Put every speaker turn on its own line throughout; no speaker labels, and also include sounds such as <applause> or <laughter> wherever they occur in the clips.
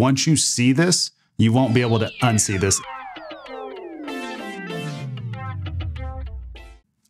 Once you see this, you won't be able to unsee this.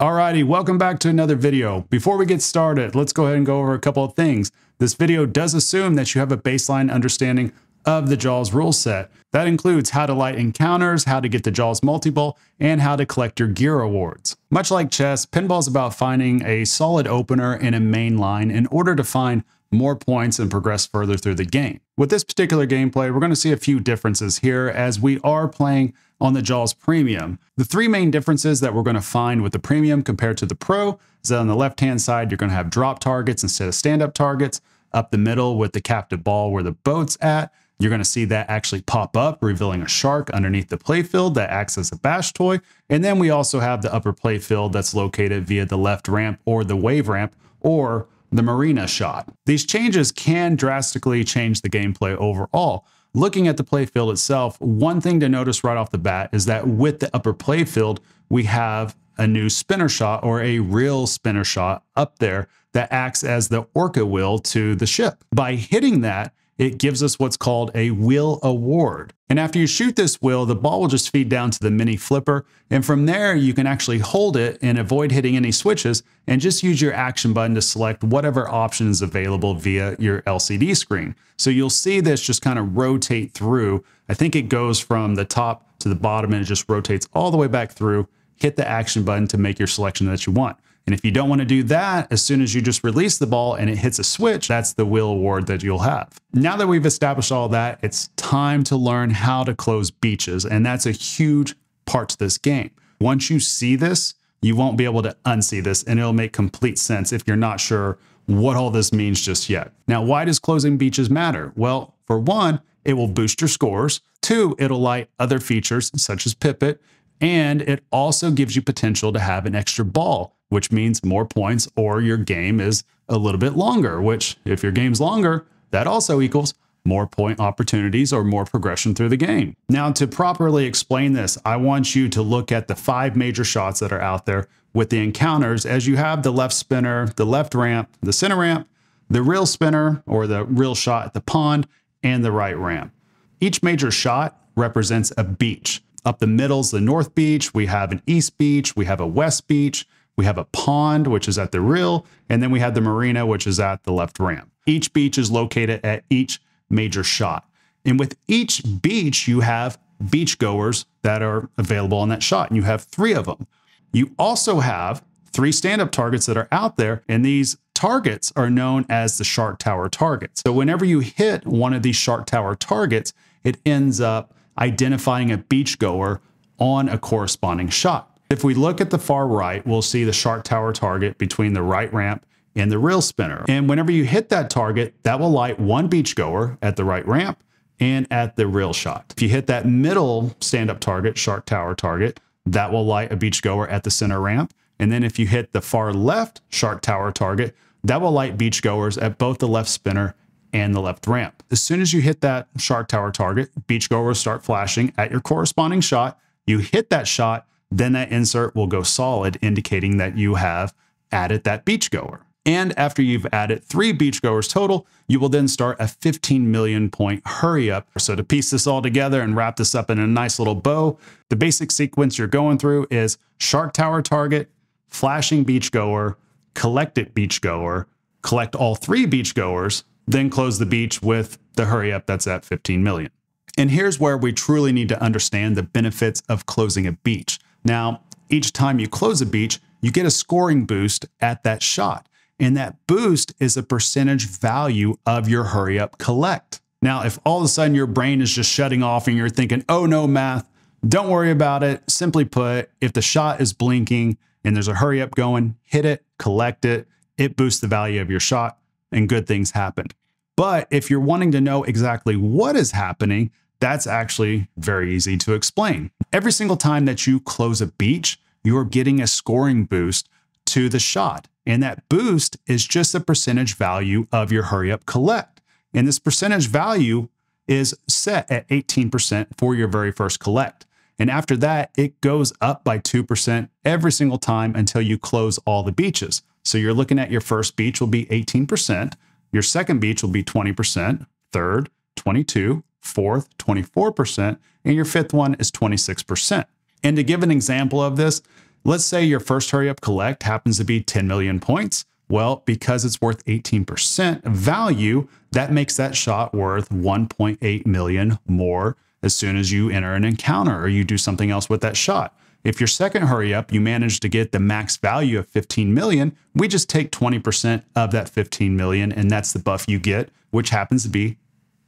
Alrighty, welcome back to another video. Before we get started, let's go ahead and go over a couple of things. This video does assume that you have a baseline understanding of the JAWS rule set. That includes how to light encounters, how to get the JAWS multi-ball, and how to collect your gear awards. Much like chess, pinball is about finding a solid opener in a main line in order to find more points and progress further through the game. With this particular gameplay, we're going to see a few differences here as we are playing on the JAWS Premium. The three main differences that we're going to find with the Premium compared to the Pro is that on the left-hand side, you're going to have drop targets instead of stand-up targets. Up the middle with the captive ball where the boat's at, you're going to see that actually pop up, revealing a shark underneath the playfield that acts as a bash toy. And then we also have the upper playfield that's located via the left ramp or the wave ramp or the marina shot. These changes can drastically change the gameplay overall. Looking at the playfield itself, one thing to notice right off the bat is that with the upper playfield, we have a new spinner shot or a reel spinner shot up there that acts as the orca wheel to the ship. By hitting that, it gives us what's called a wheel award. And after you shoot this wheel, the ball will just feed down to the mini flipper. And from there, you can actually hold it and avoid hitting any switches and just use your action button to select whatever option is available via your LCD screen. So you'll see this just kind of rotate through. I think it goes from the top to the bottom and it just rotates all the way back through. Hit the action button to make your selection that you want. And if you don't want to do that, as soon as you just release the ball and it hits a switch, that's the wheel award that you'll have. Now that we've established all that, it's time to learn how to close beaches. And that's a huge part to this game. Once you see this, you won't be able to unsee this and it'll make complete sense if you're not sure what all this means just yet. Now, why does closing beaches matter? Well, for one, it will boost your scores. Two, it'll light other features such as Pipit. And it also gives you potential to have an extra ball which means more points, or your game is a little bit longer, which, if your game's longer, that also equals more point opportunities or more progression through the game. Now, to properly explain this, I want you to look at the five major shots that are out there with the encounters as you have the left spinner, the left ramp, the center ramp, the reel spinner or the reel shot at the pond, and the right ramp. Each major shot represents a beach. Up the middle's the north beach, we have an east beach, we have a west beach, we have a pond, which is at the reel, and then we have the marina, which is at the left ramp. Each beach is located at each major shot. And with each beach, you have beachgoers that are available on that shot, and you have three of them. You also have three stand up targets that are out there, and these targets are known as the Shark Tower targets. So whenever you hit one of these Shark Tower targets, it ends up identifying a beachgoer on a corresponding shot. If we look at the far right, we'll see the Shark Tower target between the right ramp and the reel spinner. And whenever you hit that target, that will light one beachgoer at the right ramp and at the reel shot. If you hit that middle stand-up target, Shark Tower target, that will light a beachgoer at the center ramp. And then if you hit the far left Shark Tower target, that will light beachgoers at both the left spinner and the left ramp. As soon as you hit that Shark Tower target, beachgoers start flashing at your corresponding shot. You hit that shot, then that insert will go solid, indicating that you have added that beachgoer. And after you've added three beachgoers total, you will then start a 15 million point hurry up. So to piece this all together and wrap this up in a nice little bow, the basic sequence you're going through is Shark Tower target, flashing beachgoer, collect it beachgoer, collect all three beachgoers, then close the beach with the hurry up that's at 15 million. And here's where we truly need to understand the benefits of closing a beach. Now, each time you close a beach, you get a scoring boost at that shot. And that boost is a percentage value of your hurry up collect. Now, if all of a sudden your brain is just shutting off and you're thinking, oh no, math, don't worry about it. Simply put, if the shot is blinking and there's a hurry up going, hit it, collect it, it boosts the value of your shot, and good things happen. But if you're wanting to know exactly what is happening, that's actually very easy to explain. Every single time that you close a beach, you're getting a scoring boost to the shot. And that boost is just the percentage value of your hurry up collect. And this percentage value is set at 18% for your very first collect. And after that, it goes up by 2% every single time until you close all the beaches. So you're looking at your first beach will be 18%, your second beach will be 20%, third, 22, fourth, 24%, and your fifth one is 26%. And to give an example of this, let's say your first hurry up collect happens to be 10 million points. Well, because it's worth 18% value, that makes that shot worth 1.8 million more as soon as you enter an encounter or you do something else with that shot. If your second hurry up, you manage to get the max value of 15 million, we just take 20% of that 15 million, and that's the buff you get, which happens to be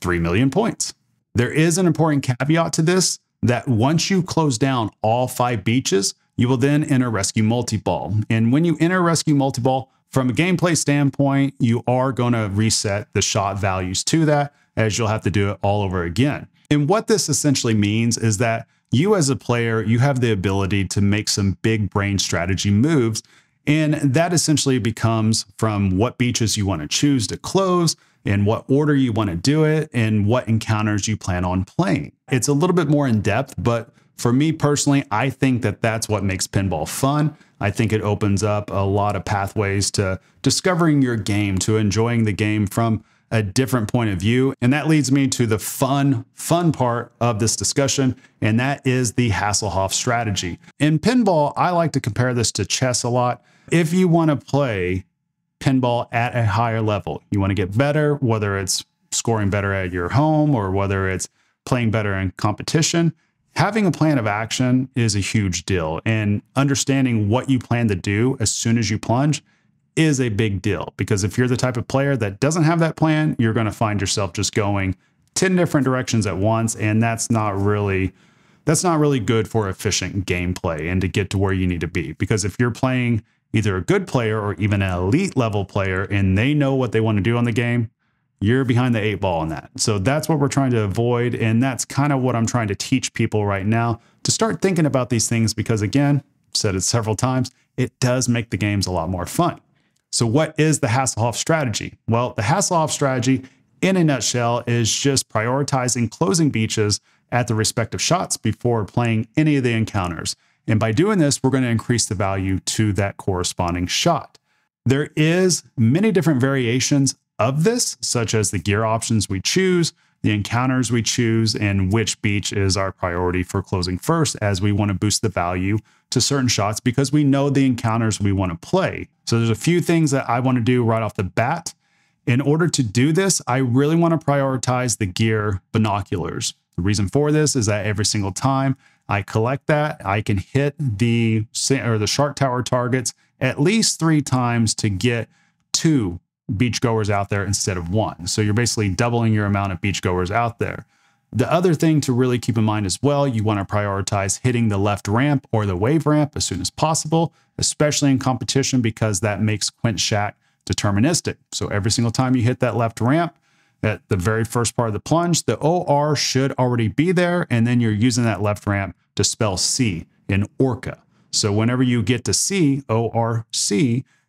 3 million points. There is an important caveat to this that once you close down all five beaches, you will then enter rescue multi-ball. And when you enter rescue multi-ball, from a gameplay standpoint, you are going to reset the shot values to that as you'll have to do it all over again. And what this essentially means is that you as a player, you have the ability to make some big brain strategy moves. And that essentially becomes from what beaches you want to choose to close, in what order you want to do it, and what encounters you plan on playing. It's a little bit more in depth, but for me personally, I think that that's what makes pinball fun. I think it opens up a lot of pathways to discovering your game, to enjoying the game from a different point of view. And that leads me to the fun, fun part of this discussion, and that is the Hasselhoff strategy. In pinball, I like to compare this to chess a lot. If you want to play pinball at a higher level, you want to get better, whether it's scoring better at your home or whether it's playing better in competition, having a plan of action is a huge deal. And understanding what you plan to do as soon as you plunge is a big deal because if you're the type of player that doesn't have that plan, you're going to find yourself just going 10 different directions at once and that's not really that's not really good for efficient gameplay and to get to where you need to be because if you're playing either a good player or even an elite level player and they know what they want to do on the game, you're behind the eight ball on that. So that's what we're trying to avoid and that's kind of what I'm trying to teach people right now to start thinking about these things because again, I've said it several times, it does make the games a lot more fun. So, what is the Hasselhoff strategy? Well, the Hasselhoff strategy, in a nutshell, is just prioritizing closing beaches at the respective shots before playing any of the encounters. And by doing this, we're going to increase the value to that corresponding shot. There is many different variations of this, such as the gear options we choose, the encounters we choose, and which beach is our priority for closing first, as we want to boost the value to certain shots because we know the encounters we want to play. So there's a few things that I want to do right off the bat. In order to do this, I really want to prioritize the gear binoculars. The reason for this is that every single time I collect that, I can hit the or the shark tower targets at least three times to get two beachgoers out there instead of one. So you're basically doubling your amount of beachgoers out there. The other thing to really keep in mind as well, you want to prioritize hitting the left ramp or the wave ramp as soon as possible, especially in competition because that makes Quint Shack deterministic. So every single time you hit that left ramp, at the very first part of the plunge, the OR should already be there, and then you're using that left ramp to spell C in Orca. So whenever you get to C,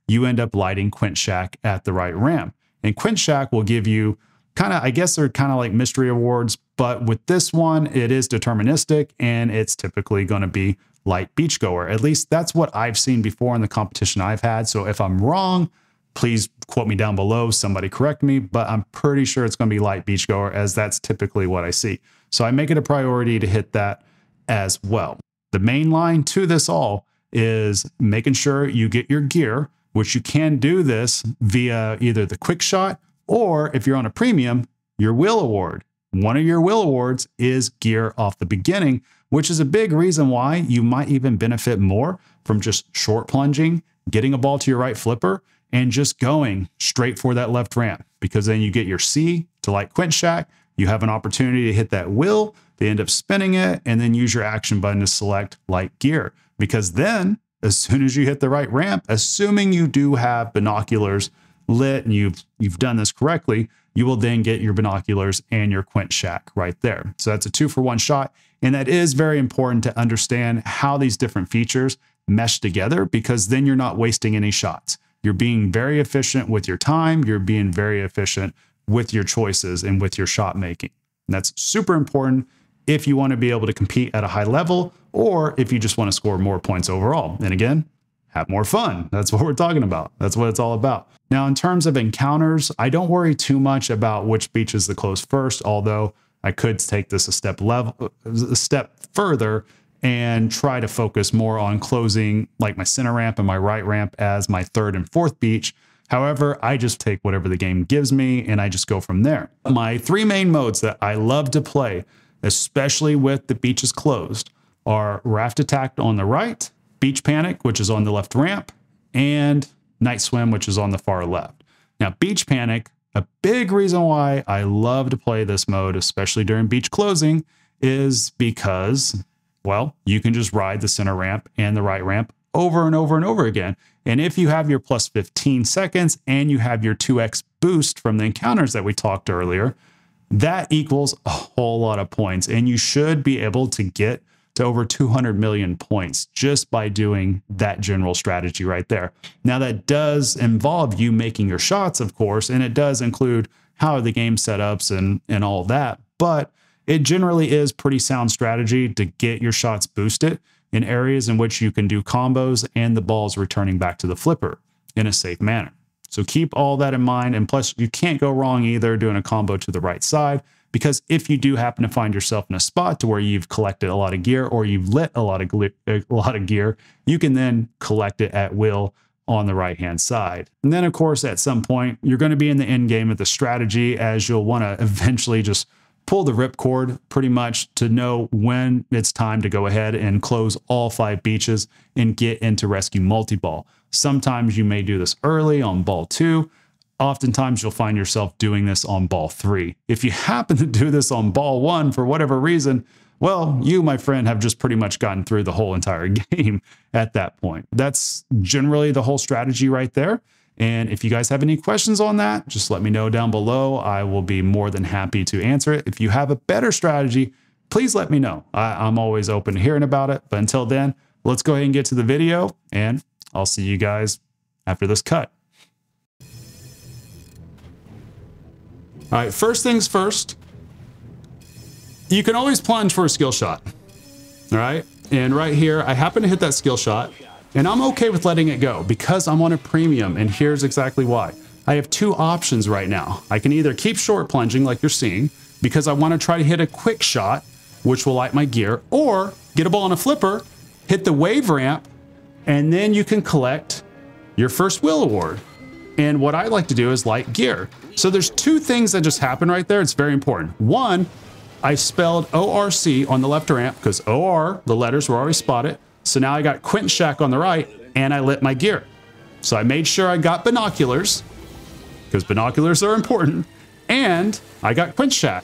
you end up lighting Quint Shack at the right ramp. And Quint Shack will give you kind of, I guess they're kind of like mystery awards, but with this one, it is deterministic and it's typically going to be light beachgoer. At least that's what I've seen before in the competition I've had. So if I'm wrong, please quote me down below, somebody correct me, but I'm pretty sure it's going to be light beachgoer as that's typically what I see. So I make it a priority to hit that as well. The main line to this all is making sure you get your gear which you can do this via either the quick shot or if you're on a premium, your wheel award. One of your wheel awards is gear off the beginning, which is a big reason why you might even benefit more from just short plunging, getting a ball to your right flipper, and just going straight for that left ramp. Because then you get your C to light Quint Shack, you have an opportunity to hit that wheel, they end up spinning it, and then use your action button to select light gear. Because then as soon as you hit the right ramp, assuming you do have binoculars lit and you've you've done this correctly, you will then get your binoculars and your Quint Shack right there. So that's a two for one shot. And that is very important to understand how these different features mesh together because then you're not wasting any shots. You're being very efficient with your time, you're being very efficient with your choices and with your shot making. And that's super important if you want to be able to compete at a high level or if you just want to score more points overall. And again, have more fun. That's what we're talking about. That's what it's all about. Now, in terms of encounters, I don't worry too much about which beach is the close first, although I could take this a step level, a step further and try to focus more on closing like my center ramp and my right ramp as my third and fourth beach. However, I just take whatever the game gives me and I just go from there. My three main modes that I love to play, especially with the beaches closed, are Raft Attack on the right, Beach Panic, which is on the left ramp, and Night Swim, which is on the far left. Now, Beach Panic, a big reason why I love to play this mode, especially during beach closing, is because well, you can just ride the center ramp and the right ramp over and over and over again. And if you have your plus 15 seconds and you have your 2x boost from the encounters that we talked earlier, that equals a whole lot of points. And you should be able to get to over 200 million points just by doing that general strategy right there. Now, that does involve you making your shots, of course, and it does include how are the game setups and, and all that. But it generally is pretty sound strategy to get your shots boosted in areas in which you can do combos and the ball's returning back to the flipper in a safe manner. So keep all that in mind. And plus, you can't go wrong either doing a combo to the right side because if you do happen to find yourself in a spot to where you've collected a lot of gear or you've lit a lot of a lot of gear, you can then collect it at will on the right hand side. And then, of course, at some point, you're going to be in the end game of the strategy as you'll want to <laughs> eventually just pull the ripcord pretty much to know when it's time to go ahead and close all five beaches and get into rescue multi-ball. Sometimes you may do this early on ball two. Oftentimes you'll find yourself doing this on ball three. If you <laughs> happen to do this on ball one for whatever reason, well, you, my friend, have just pretty much gotten through the whole entire <laughs> game at that point. That's generally the whole strategy right there. And if you guys have any questions on that, just let me know down below. I will be more than happy to answer it. If you have a better strategy, please let me know. I, am always open to hearing about it. But until then, let's go ahead and get to the video, and I'll see you guys after this cut. All right, first things first, you can always plunge for a skill shot. All right, and right here, I happen to hit that skill shot. And I'm okay with letting it go because I'm on a premium and here's exactly why. I have two options right now. I can either keep short plunging like you're seeing because I want to try to hit a quick shot, which will light my gear, or get a ball on a flipper, hit the wave ramp, and then you can collect your first wheel award. And what I like to do is light gear. So there's two things that just happen right there. It's very important. One, I spelled ORC on the left ramp because OR, the letters were already spotted. So now I got Quint Shack on the right and I lit my gear. So I made sure I got binoculars because binoculars are important and I got Quint Shack.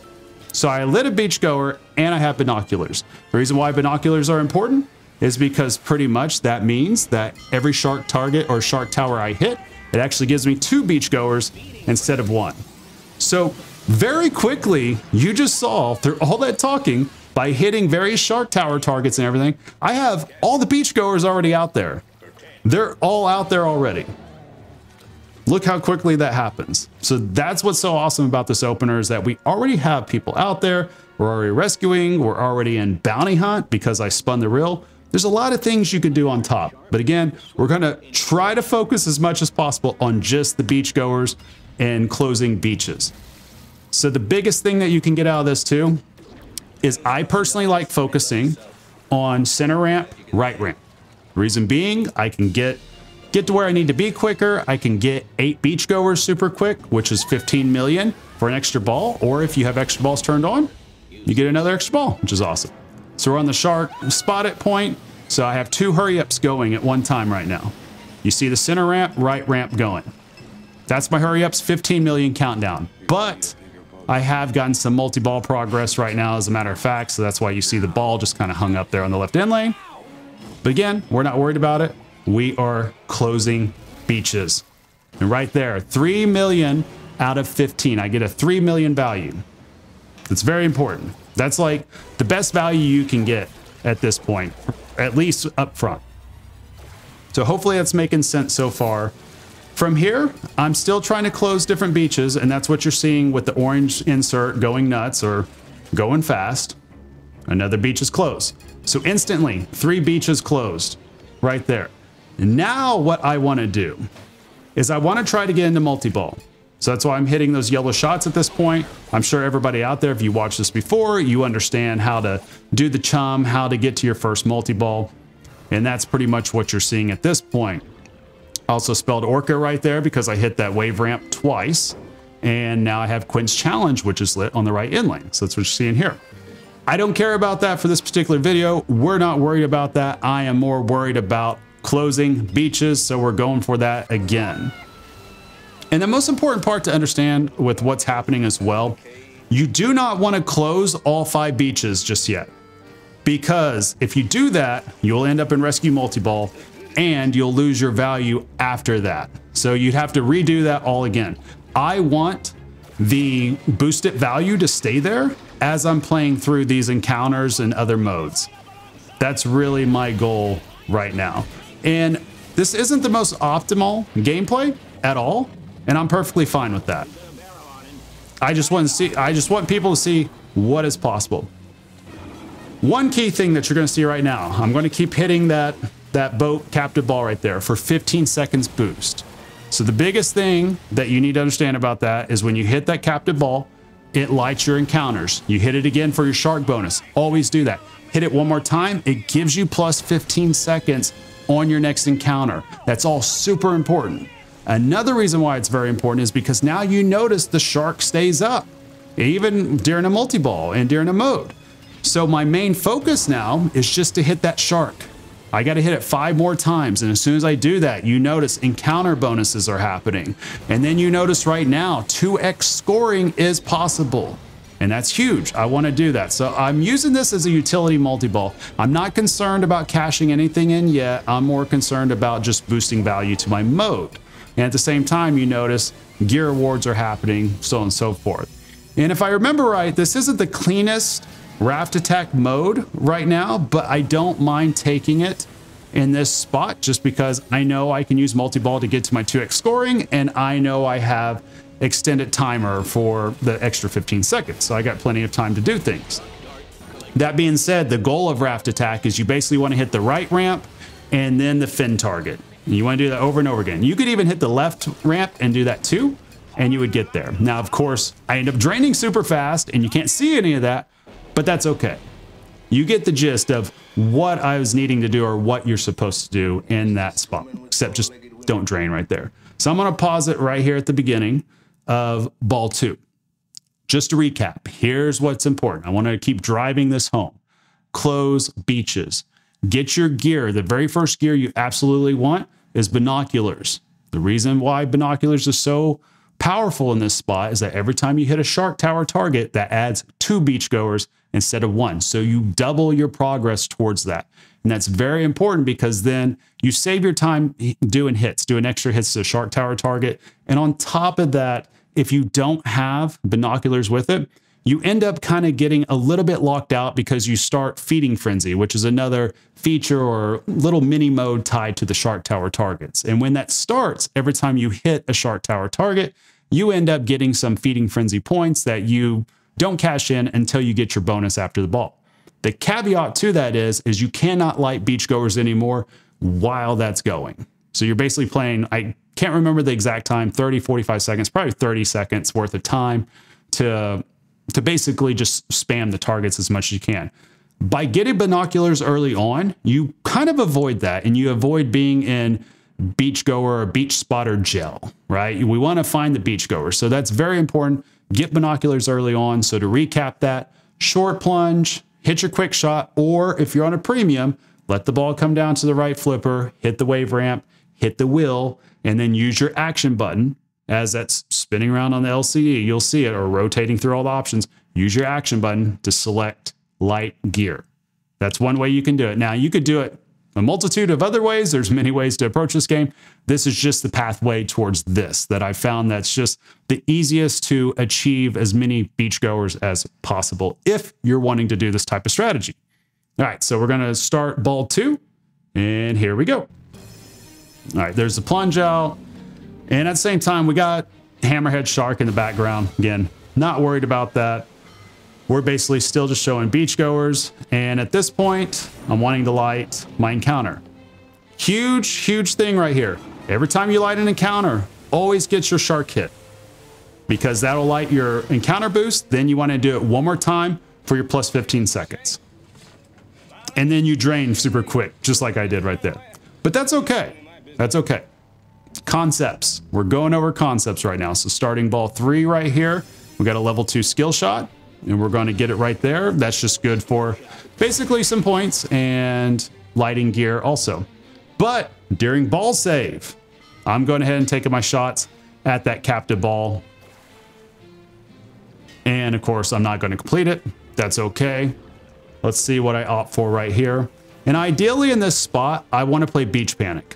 So I lit a beachgoer and I have binoculars. The reason why binoculars are important is because pretty much that means that every shark target or shark tower I hit, it actually gives me two beachgoers instead of one. So very quickly, you just saw through all that talking, by hitting various shark tower targets and everything, I have all the beachgoers already out there. They're all out there already. Look how quickly that happens. So that's what's so awesome about this opener is that we already have people out there. We're already rescuing. We're already in bounty hunt because I spun the reel. There's a lot of things you can do on top. But again, we're going to try to focus as much as possible on just the beachgoers and closing beaches. So the biggest thing that you can get out of this too is I personally like focusing on center ramp, right ramp. Reason being, I can get get to where I need to be quicker. I can get eight beachgoers super quick, which is 15 million for an extra ball. Or if you have extra balls turned on, you get another extra ball, which is awesome. So we're on the shark spot at point. So I have two hurry ups going at one time right now. You see the center ramp, right ramp going. That's my hurry ups, 15 million countdown. But I have gotten some multi-ball progress right now, as a matter of fact, so that's why you see the ball just kind of hung up there on the left lane. But again, we're not worried about it. We are closing beaches. And right there, 3 million out of 15. I get a 3 million value. It's very important. That's like the best value you can get at this point, at least up front. So hopefully that's making sense so far. From here, I'm still trying to close different beaches, and that's what you're seeing with the orange insert going nuts or going fast. Another beach is closed. So instantly, three beaches closed right there. Now what I want to do is I want to try to get into multi-ball. So that's why I'm hitting those yellow shots at this point. I'm sure everybody out there, if you watched this before, you understand how to do the chum, how to get to your first multi-ball. And that's pretty much what you're seeing at this point. Also spelled Orca right there because I hit that wave ramp twice. And now I have Quint's Challenge, which is lit on the right in lane. So that's what you're seeing here. I don't care about that for this particular video. We're not worried about that. I am more worried about closing beaches. So we're going for that again. And the most important part to understand with what's happening as well, you do not want to close all five beaches just yet. Because if you do that, you'll end up in rescue multi-ball and you'll lose your value after that. So you'd have to redo that all again. I want the boosted value to stay there as I'm playing through these encounters and other modes. That's really my goal right now. And this isn't the most optimal gameplay at all, and I'm perfectly fine with that. I just want to see I just want people to see what is possible. One key thing that you're going to see right now, I'm going to keep hitting that that boat captive ball right there for 15 seconds boost. So the biggest thing that you need to understand about that is when you hit that captive ball, it lights your encounters. You hit it again for your shark bonus. Always do that. Hit it one more time, it gives you plus 15 seconds on your next encounter. That's all super important. Another reason why it's very important is because now you notice the shark stays up, even during a multi-ball and during a mode. So my main focus now is just to hit that shark. I got to hit it five more times. And as soon as I do that, you notice encounter bonuses are happening. And then you notice right now, 2x scoring is possible. And that's huge. I want to do that. So I'm using this as a utility multi-ball. I'm not concerned about cashing anything in yet. I'm more concerned about just boosting value to my mode. And at the same time, you notice gear awards are happening, so on and so forth. And if I remember right, this isn't the cleanest raft attack mode right now, but I don't mind taking it in this spot just because I know I can use multi-ball to get to my 2x scoring and I know I have extended timer for the extra 15 seconds. So I got plenty of time to do things. That being said, the goal of raft attack is you basically want to hit the right ramp and then the fin target. You want to do that over and over again. You could even hit the left ramp and do that too, and you would get there. Now, of course, I end up draining super fast and you can't see any of that, but that's okay. You get the gist of what I was needing to do or what you're supposed to do in that spot, except just don't drain right there. So I'm going to pause it right here at the beginning of ball two. Just to recap, here's what's important. I want to keep driving this home. Close beaches. Get your gear. The very first gear you absolutely want is binoculars. The reason why binoculars are so powerful in this spot is that every time you hit a shark tower target, that adds two beachgoers instead of one. So you double your progress towards that. And that's very important because then you save your time doing hits, doing extra hits to a shark tower target. And on top of that, if you don't have binoculars with it, you end up kind of getting a little bit locked out because you start feeding frenzy, which is another feature or little mini mode tied to the shark tower targets. And when that starts, every time you hit a shark tower target, you end up getting some feeding frenzy points that you don't cash in until you get your bonus after the ball. The caveat to that is, is you cannot light beachgoers anymore while that's going. So you're basically playing, I can't remember the exact time, 30, 45 seconds, probably 30 seconds worth of time to, to basically just spam the targets as much as you can. By getting binoculars early on, you kind of avoid that and you avoid being in beachgoer or beach spotter gel, right? We want to find the beach beachgoer. So that's very important. Get binoculars early on. So to recap that, short plunge, hit your quick shot, or if you're on a premium, let the ball come down to the right flipper, hit the wave ramp, hit the wheel, and then use your action button as that's spinning around on the LCD. You'll see it or rotating through all the options. Use your action button to select light gear. That's one way you can do it. Now, you could do it a multitude of other ways. There's many ways to approach this game. This is just the pathway towards this that I found that's just the easiest to achieve as many beachgoers as possible if you're wanting to do this type of strategy. All right, so we're going to start ball two, and here we go. All right, there's the plunge out. And at the same time, we got Hammerhead Shark in the background. Again, not worried about that. We're basically still just showing beachgoers. And at this point, I'm wanting to light my encounter. Huge, huge thing right here. Every time you light an encounter, always get your shark hit. because that'll light your encounter boost. Then you want to do it one more time for your plus 15 seconds. And then you drain super quick, just like I did right there. But that's okay. That's okay. Concepts. We're going over concepts right now. So starting ball three right here, we got a level two skill shot and we're going to get it right there. That's just good for basically some points and lighting gear also. But during ball save, I'm going ahead and taking my shots at that captive ball. And of course, I'm not going to complete it. That's okay. Let's see what I opt for right here. And ideally in this spot, I want to play Beach Panic.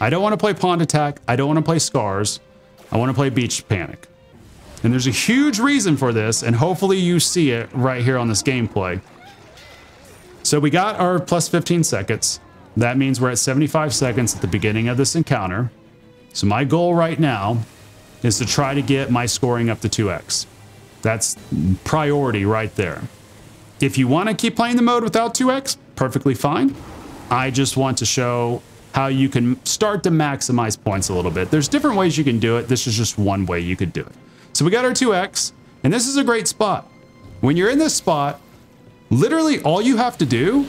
I don't want to play Pond Attack. I don't want to play Scars. I want to play Beach Panic. And there's a huge reason for this, and hopefully you see it right here on this gameplay. So we got our plus 15 seconds. That means we're at 75 seconds at the beginning of this encounter. So my goal right now is to try to get my scoring up to 2x. That's priority right there. If you want to keep playing the mode without 2x, perfectly fine. I just want to show how you can start to maximize points a little bit. There's different ways you can do it. This is just one way you could do it. So we got our 2x, and this is a great spot. When you're in this spot, literally all you have to do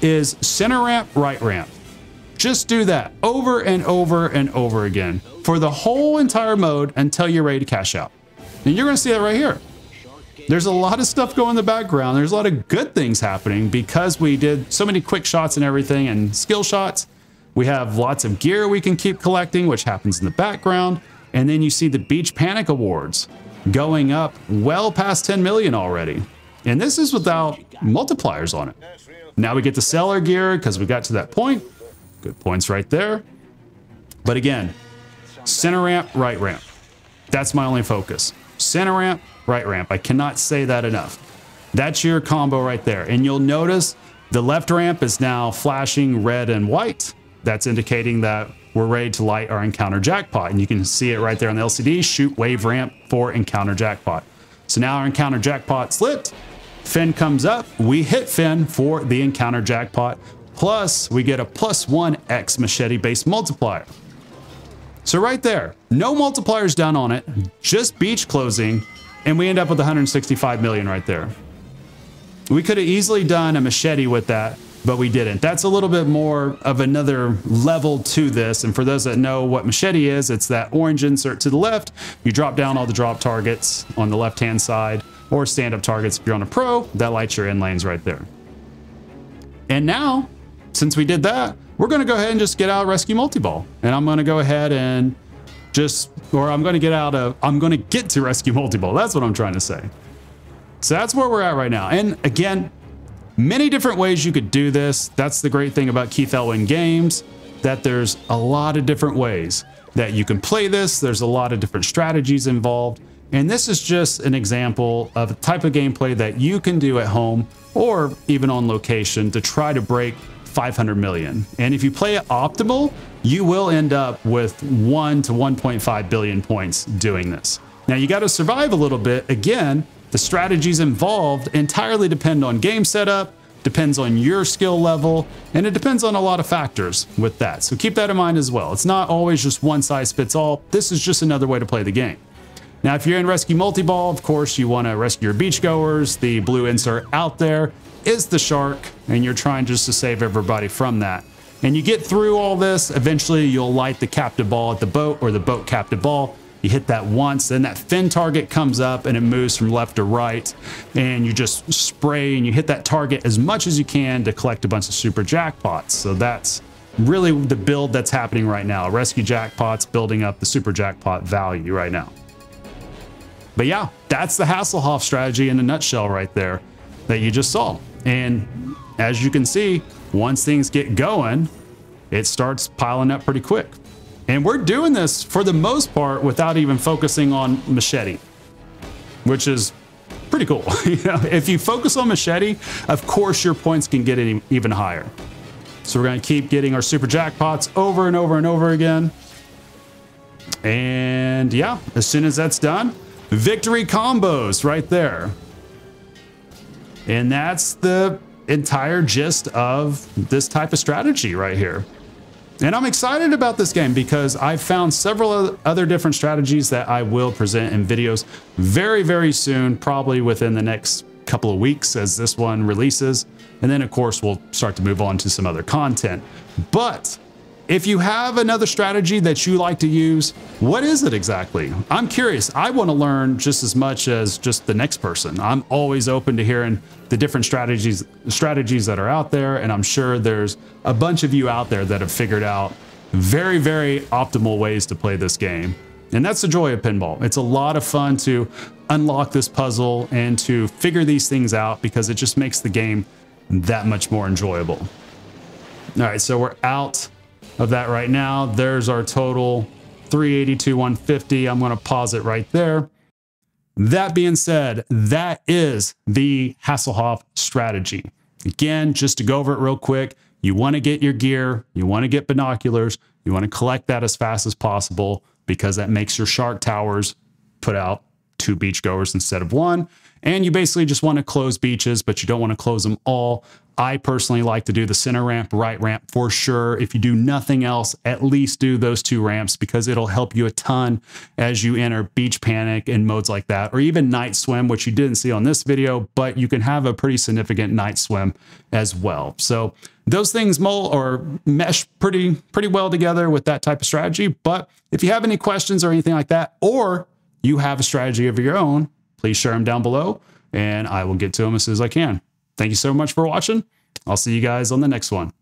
is center ramp, right ramp. Just do that over and over and over again for the whole entire mode until you're ready to cash out. And you're gonna see that right here. There's a lot of stuff going in the background. There's a lot of good things happening because we did so many quick shots and everything and skill shots. We have lots of gear we can keep collecting, which happens in the background. And then you see the Beach Panic Awards going up well past 10 million already. And this is without multipliers on it. Now we get to sell our gear because we got to that point. Good points right there. But again, center ramp, right ramp. That's my only focus. Center ramp, right ramp. I cannot say that enough. That's your combo right there. And you'll notice the left ramp is now flashing red and white. That's indicating that we're ready to light our encounter jackpot. And you can see it right there on the LCD, shoot wave ramp for encounter jackpot. So now our encounter jackpot's lit. fin comes up, we hit fin for the encounter jackpot. Plus, we get a plus one X machete based multiplier. So right there, no multipliers down on it, just beach closing, and we end up with 165 million right there. We could have easily done a machete with that, but we didn't. That's a little bit more of another level to this. And for those that know what machete is, it's that orange insert to the left. You drop down all the drop targets on the left-hand side or stand-up targets if you're on a pro, that lights your in lanes right there. And now, since we did that, we're gonna go ahead and just get out Rescue Multi-Ball. And I'm gonna go ahead and just, or I'm gonna get out of, I'm gonna get to Rescue Multi-Ball. That's what I'm trying to say. So that's where we're at right now. And again, Many different ways you could do this. That's the great thing about Keith Elwin games, that there's a lot of different ways that you can play this. There's a lot of different strategies involved. And this is just an example of a type of gameplay that you can do at home or even on location to try to break 500 million. And if you play it optimal, you will end up with 1 to 1.5 billion points doing this. Now you got to survive a little bit again the strategies involved entirely depend on game setup, depends on your skill level, and it depends on a lot of factors with that. So keep that in mind as well. It's not always just one size fits all. This is just another way to play the game. Now, if you're in Rescue Multi-Ball, of course, you want to rescue your beachgoers. The blue insert out there is the shark, and you're trying just to save everybody from that. And you get through all this, eventually you'll light the captive ball at the boat or the boat captive ball, you hit that once, then that fin target comes up and it moves from left to right. And you just spray and you hit that target as much as you can to collect a bunch of super jackpots. So that's really the build that's happening right now. Rescue jackpots building up the super jackpot value right now. But yeah, that's the Hasselhoff strategy in a nutshell right there that you just saw. And as you can see, once things get going, it starts piling up pretty quick. And we're doing this for the most part without even focusing on machete, which is pretty cool. <laughs> if you focus on machete, of course your points can get even higher. So we're gonna keep getting our super jackpots over and over and over again. And yeah, as soon as that's done, victory combos right there. And that's the entire gist of this type of strategy right here. And I'm excited about this game because I've found several other different strategies that I will present in videos very, very soon, probably within the next couple of weeks as this one releases. And then, of course, we'll start to move on to some other content. But if you have another strategy that you like to use, what is it exactly? I'm curious. I want to learn just as much as just the next person. I'm always open to hearing the different strategies strategies that are out there and I'm sure there's a bunch of you out there that have figured out very very optimal ways to play this game. And that's the joy of pinball. It's a lot of fun to unlock this puzzle and to figure these things out because it just makes the game that much more enjoyable. All right, so we're out of that right now. There's our total 382, 150. I'm going to pause it right there. That being said, that is the Hasselhoff strategy. Again, just to go over it real quick, you want to get your gear, you want to get binoculars, you want to collect that as fast as possible because that makes your shark towers put out two beachgoers instead of one. And you basically just want to close beaches, but you don't want to close them all. I personally like to do the center ramp, right ramp for sure. If you do nothing else, at least do those two ramps because it'll help you a ton as you enter beach panic and modes like that, or even night swim, which you didn't see on this video, but you can have a pretty significant night swim as well. So those things mold or mesh pretty, pretty well together with that type of strategy. But if you have any questions or anything like that, or you have a strategy of your own, please share them down below and I will get to them as soon as I can. Thank you so much for watching. I'll see you guys on the next one.